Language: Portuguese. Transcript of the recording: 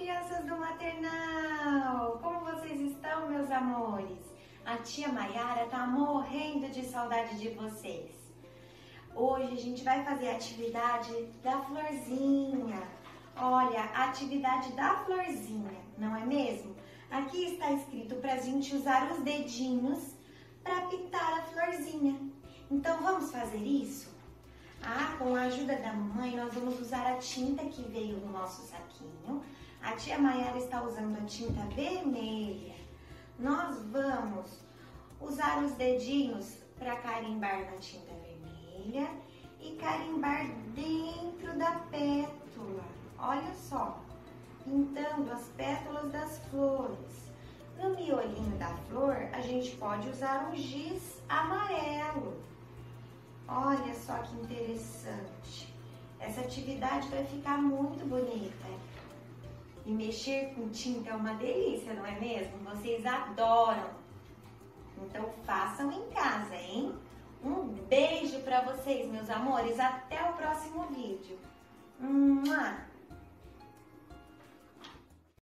crianças do maternal! Como vocês estão, meus amores? A tia Maiara tá morrendo de saudade de vocês. Hoje a gente vai fazer a atividade da florzinha. Olha, a atividade da florzinha, não é mesmo? Aqui está escrito para a gente usar os dedinhos para pintar a florzinha. Então vamos fazer isso? Ah, com a ajuda da mamãe, nós vamos usar a tinta que veio no nosso saquinho. A tia Maiara está usando a tinta vermelha. Nós vamos usar os dedinhos para carimbar na tinta vermelha e carimbar dentro da pétula. Olha só, pintando as pétalas das flores. No miolinho da flor, a gente pode usar um giz amarelo. Olha só que interessante. Essa atividade vai ficar muito bonita. E mexer com tinta é uma delícia, não é mesmo? Vocês adoram. Então façam em casa, hein? Um beijo para vocês, meus amores. Até o próximo vídeo. Mua!